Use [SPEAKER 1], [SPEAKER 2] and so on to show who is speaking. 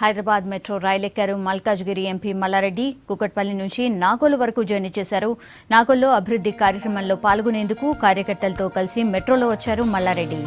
[SPEAKER 1] Hyderabad metro రైలెక్కారు Malkajgiri MP Mallareddy Kukatpally నుంచి నాగోలు వరకు జర్నీ చేశారు. నాగోల్లో అభివృద్ధి కార్యక్రమంలో పాల్గొనేందుకు కార్యకర్తలతో కలిసి మెట్రోలో వచ్చారు మల్లారెడ్డి.